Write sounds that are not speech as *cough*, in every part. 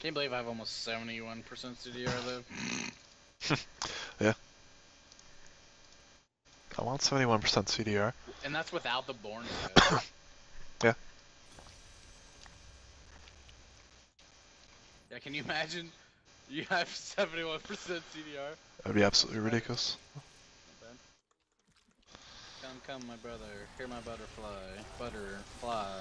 Can't believe I have almost 71% CDR though. *laughs* yeah. I want 71% CDR. And that's without the Born *coughs* yeah. Yeah, can you imagine? You have 71% CDR. That'd be absolutely ridiculous. Come, come, my brother. Hear my butterfly. Butterfly.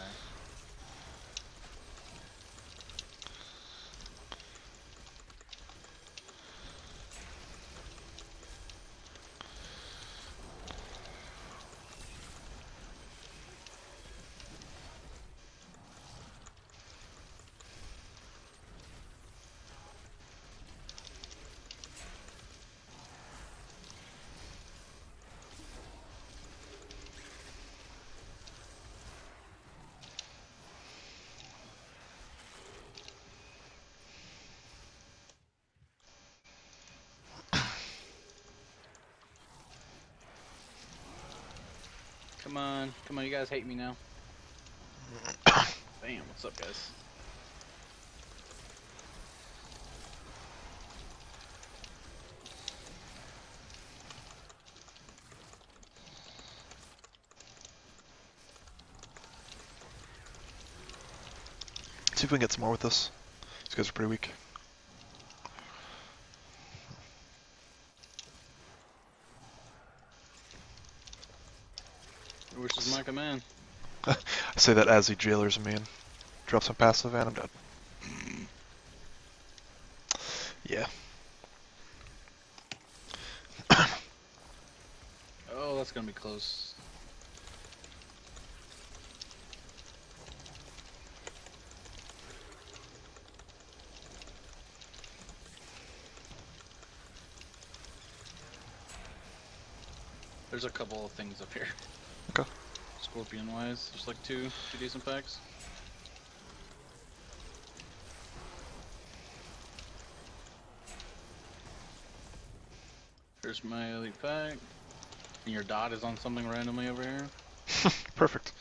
Come on, come on, you guys hate me now. Bam, what's up guys? See if we can get some more with this. These guys are pretty weak. Which is my command. I say that as he jailers me and drops some passive and I'm dead. yeah. *coughs* oh, that's gonna be close. There's a couple of things up here. Okay. Scorpion wise, just like two, two decent packs. Here's my elite pack. And your dot is on something randomly over here. *laughs* Perfect.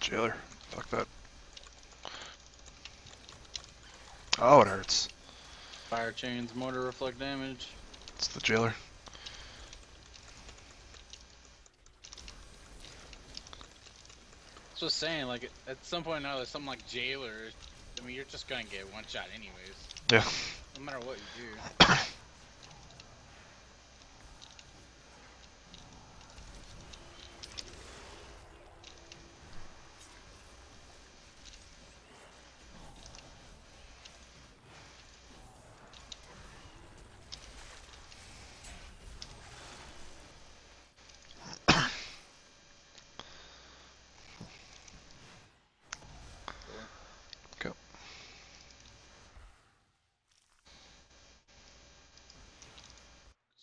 Jailer. Fuck that. Oh, it hurts. Fire chains, mortar reflect damage. It's the jailer. Just saying, like at some point now, there's something like jailer. I mean, you're just gonna get one shot anyways. Yeah. No matter what you do. *coughs* Go.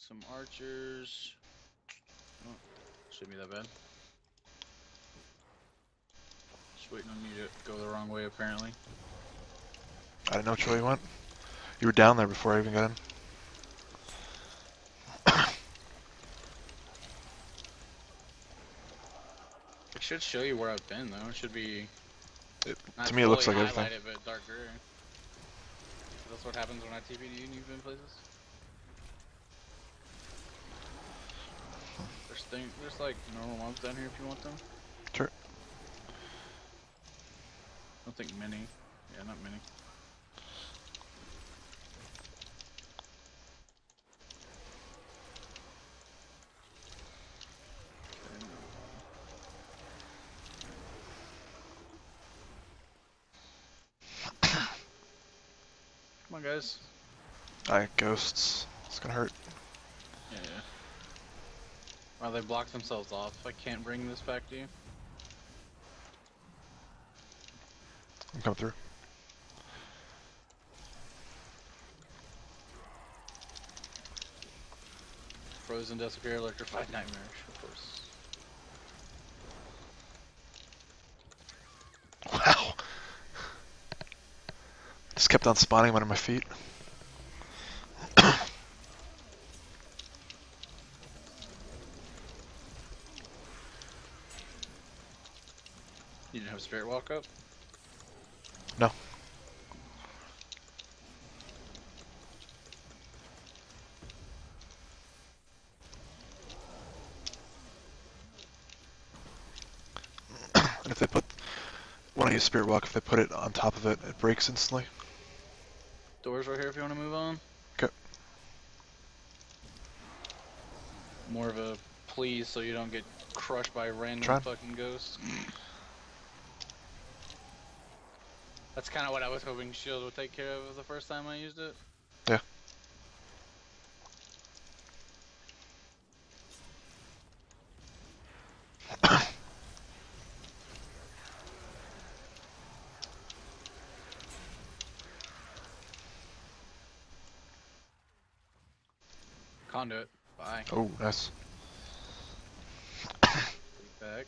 Some archers. Oh, shouldn't be that bad. Just waiting on me to go the wrong way, apparently. I didn't know which way you went. You were down there before I even got in. It should show you where I've been, though. It should be. It, to me, it looks like everything. highlighted, but dark gray. That's what happens when I TPD and you've been places. Thing, there's like normal mobs down here if you want them. Sure. I don't think many. Yeah, not many. *coughs* Come on, guys. I ghosts. It's gonna hurt. Yeah, yeah. Wow, they blocked themselves off. I can't bring this back to you. I'm coming through. Frozen, disappear, electrified, nightmarish, of course. Wow. Just kept on spawning under my feet. Spirit walk up? No. if they put, when I use Spirit Walk, if they put it on top of it, it breaks instantly. Doors right here if you want to move on. Okay. More of a please so you don't get crushed by random Trying. fucking ghosts. That's kind of what I was hoping shield would take care of the first time I used it. Yeah. Conduit. Bye. Oh, nice. Leap back.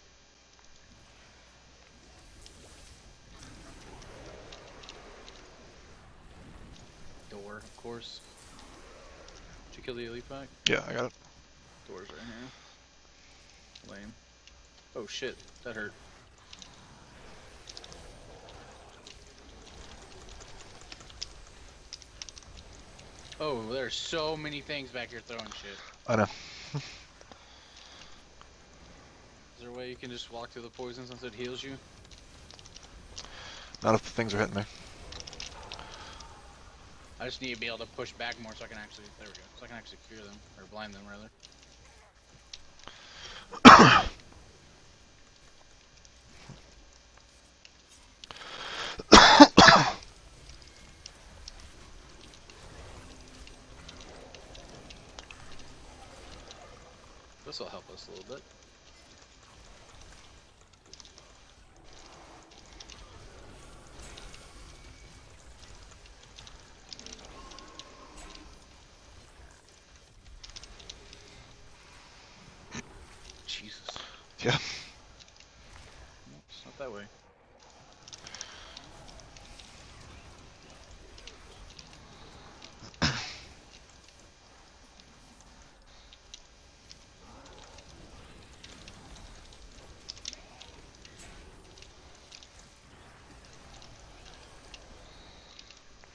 Door, of course. Did you kill the elite pack? Yeah, I got it. Doors right here. Lame. Oh shit, that hurt. Oh, there's so many things back here throwing shit. I know. *laughs* Is there a way you can just walk through the poison since it heals you? Not if the things are hitting me. I just need to be able to push back more so I can actually, there we go, so I can actually cure them, or blind them rather. *coughs* *coughs* This will help us a little bit. Jesus. Yeah. Nope, it's not that way. *coughs*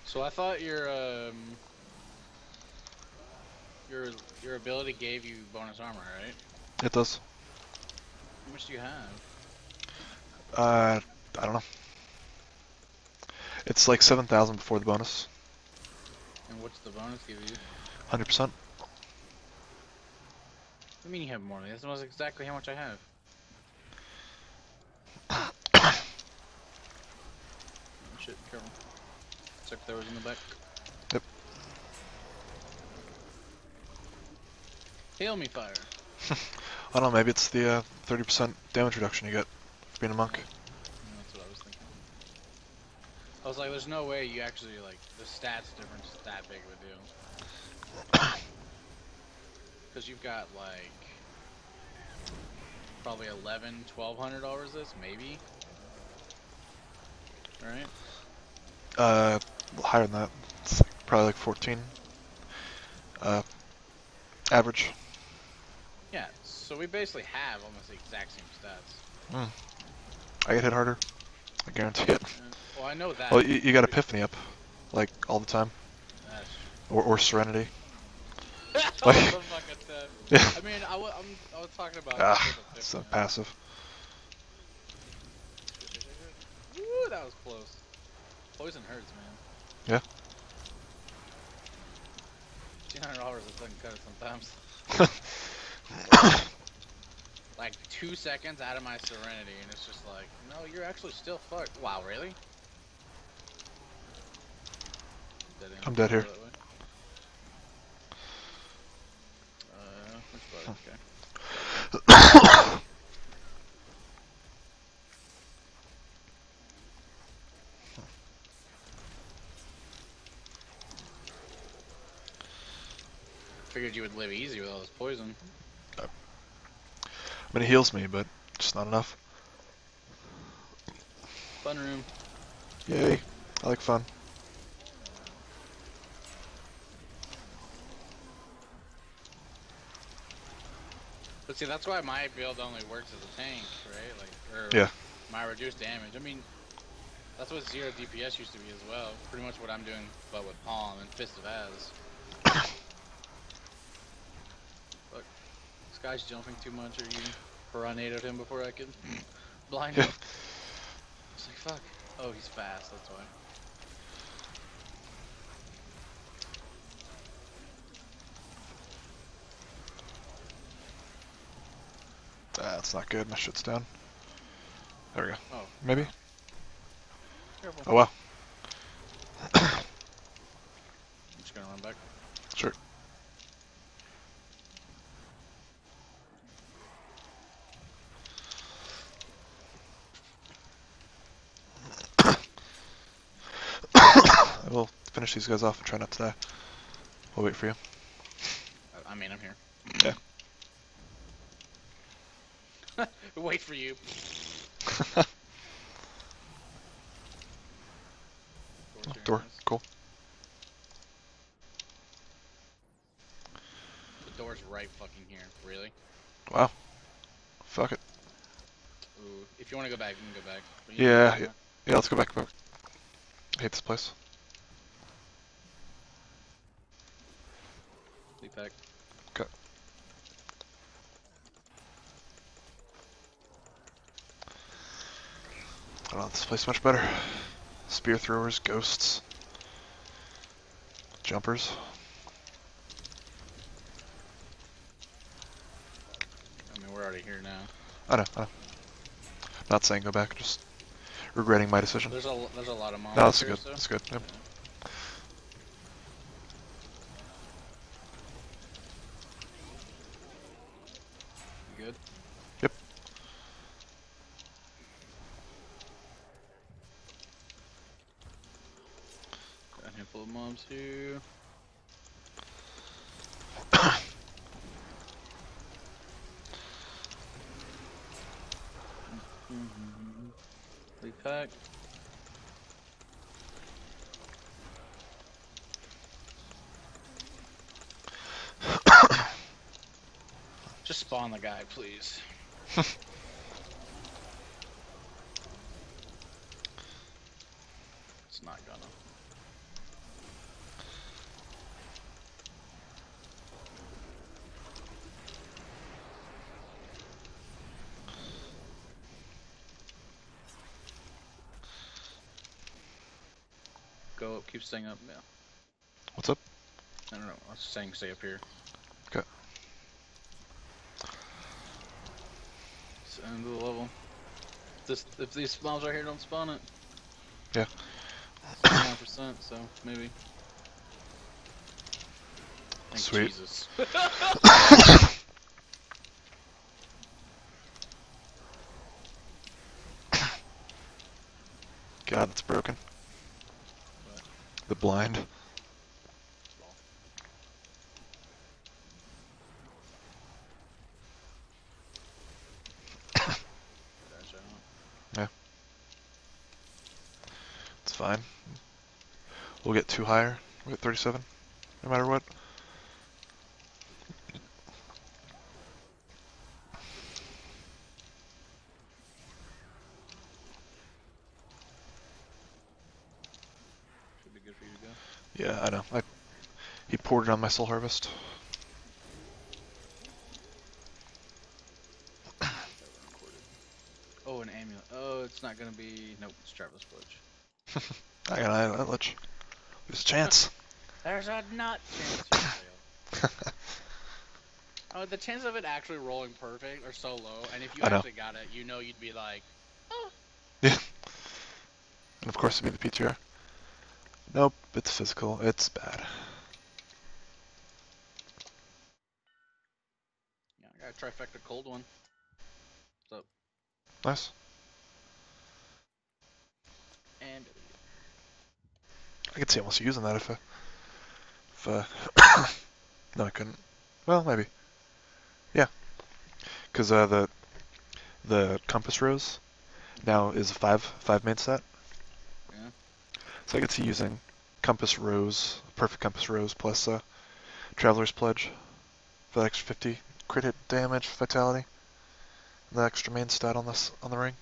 So I thought your um your your ability gave you bonus armor, right? It does. How much do you have? Uh, I don't know. It's like 7,000 before the bonus. And what's the bonus give you? 100%. I mean you have more. That's almost exactly how much I have. Oh, *coughs* shit, careful. Check there was in the back. Yep. Hail me fire. *laughs* I don't know, maybe it's the uh, 30% damage reduction you get for being a monk. That's what I was thinking. I was like, there's no way you actually, like, the stats difference is that big with you. *coughs* Because you've got, like, probably 11, 1200 dollars this, maybe? Right? Uh, higher than that. It's probably like 14. Uh, average. Yeah, so we basically have almost the exact same stats. Mm. I get hit harder. I guarantee it. Uh, well, I know that. Well, you, you got Epiphany up, like, all the time. That's Or, or Serenity. I *laughs* Like- love the fucking thing. Yeah. I mean, I, wa- I'm, I was talking about. Ah, the it's a Epiphany. passive. Woo, that was close. Poison hurts, man. Yeah. Two hundred dollars doesn't cut it sometimes. *laughs* *laughs* *coughs* *coughs* Like two seconds out of my serenity, and it's just like, no, you're actually still fucked. Wow, really? I'm dead here. Uh. Okay. *coughs* Figured you would live easy with all this poison. I mean, it heals me, but just not enough. Fun room. Yay. I like fun. But see, that's why my build only works as a tank, right? Like, or Yeah. my reduced damage. I mean, that's what zero DPS used to be as well. Pretty much what I'm doing, but with Palm and Fist of Az. Look, this guy's jumping too much. Or you piranhated him before I could *laughs* blind him. It's like fuck. Oh, he's fast. That's why. Ah, that's not good. My shit's down. There we go. Oh, Maybe. careful. Oh well. I'm just gonna run back. Sure. I will finish these guys off and try not to die. We'll wait for you. I- mean, I'm here. Yeah. *laughs* Wait for you. Here, *laughs* Door, cool. The door's right fucking here. Really? Wow. Fuck it. Ooh. If you want to go back, you can go back. Yeah, yeah. Yeah, let's go back. back. I hate this place. Leap back. Okay. I don't know this place much better. Spear throwers, ghosts, jumpers. I mean, we're already here now. I know, I know. Not saying go back, just regretting my decision. There's a there's a lot of mobs No, that's good. so- That's good. Yep. You good? Yep. Got a handful of mobs here. Leap pack. Just spawn the guy, please. *laughs* it's not gonna. Go up, keep staying up, yeah. What's up? I don't know, I was saying stay up here. Okay. It's the end of the level. If This, if these mobs right here don't spawn it. Yeah. Percent, so maybe. Thank Sweet. Jesus. *laughs* *coughs* God, it's broken. Blind. *coughs* Out. It's fine. We'll get two higher. We'll get 37, no matter what. Should be good for you to go. Yeah, I know. I he poured it on my soul harvest. *coughs* Oh, an amulet. Oh, it's not gonna be. Nope, it's Travis Butch. *laughs* I got an Lich. There's a chance. *laughs* There's a nut chance. *laughs* Oh, the chance of it actually rolling perfect are so low, and if you I know. actually got it, you know you'd be like, yeah. And of course, it'd be the PTR. Nope, it's physical. It's bad. yeah, I got a trifecta cold one. So. Nice. And I could see almost using that if I. If uh. *coughs* no, I couldn't. Well, maybe. Yeah. Because uh, the the compass rose now is a five five main set. So I could see using compass rose, perfect compass rose plus uh, traveler's pledge for the extra 50 crit hit damage, vitality, and the extra main stat on this on the ring.